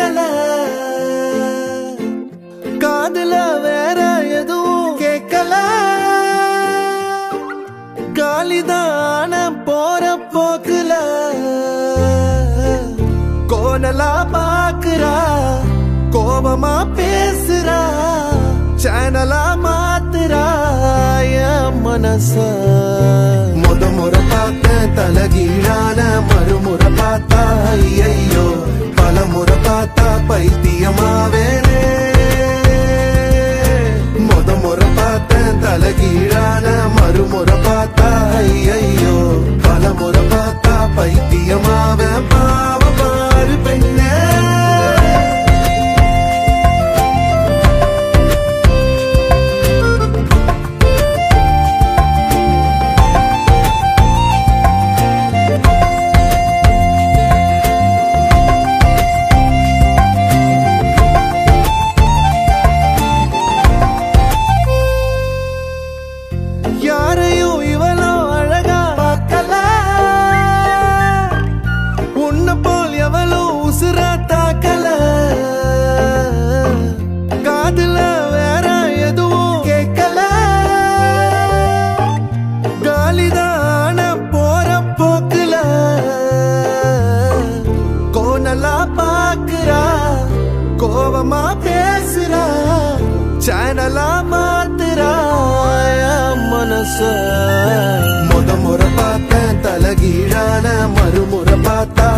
கேட்கல காதுல வேற எதுவும் கேட்கல. காலிதான போற போக்குல. கோணலா பாக்குறா கோபமா பேசுறா சேனலா மாத்துறா என் மனச. முத முறை பார்த்த தலகீழான மறுமுறை பார்த்தா ஐயோ ஐயோ பல முறை பார்த்தா பைத்தியமா? பேசுறா சேனலா மாத்துறா என் மனச. முத முறை பார்த்தேன் தலகீழான மறுமுறை பார்த்தா